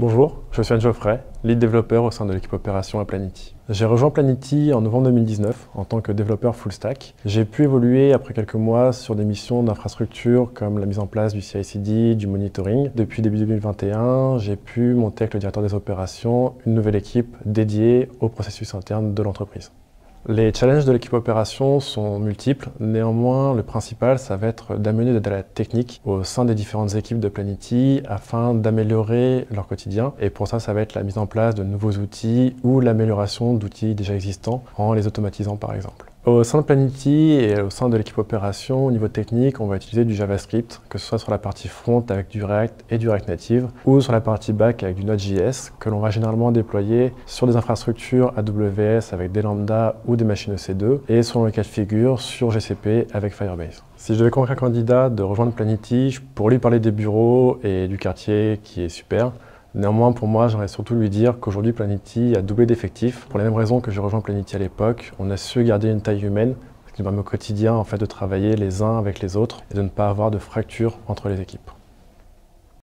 Bonjour, je suis Anne Geoffrey, lead développeur au sein de l'équipe opération à Planity. J'ai rejoint Planity en novembre 2019 en tant que développeur full stack. J'ai pu évoluer après quelques mois sur des missions d'infrastructure comme la mise en place du CI/CD, du monitoring. Depuis début 2021, j'ai pu monter avec le directeur des opérations une nouvelle équipe dédiée au processus interne de l'entreprise. Les challenges de l'équipe opération sont multiples. Néanmoins, le principal, ça va être d'amener de la technique au sein des différentes équipes de Planity afin d'améliorer leur quotidien. Et pour ça, ça va être la mise en place de nouveaux outils ou l'amélioration d'outils déjà existants en les automatisant par exemple. Au sein de Planity et au sein de l'équipe opération, au niveau technique, on va utiliser du JavaScript, que ce soit sur la partie front avec du React et du React Native, ou sur la partie back avec du Node.js, que l'on va généralement déployer sur des infrastructures AWS avec des Lambda ou des machines EC2, et selon le cas de figure, sur GCP avec Firebase. Si je devais convaincre un candidat de rejoindre Planity, pour lui parler des bureaux et du quartier qui est super, Néanmoins, pour moi, j'aimerais surtout lui dire qu'aujourd'hui, Planity a doublé d'effectifs. Pour les mêmes raisons que j'ai rejoint Planity à l'époque, on a su garder une taille humaine, ce qui me permet au quotidien de travailler les uns avec les autres et de ne pas avoir de fracture entre les équipes.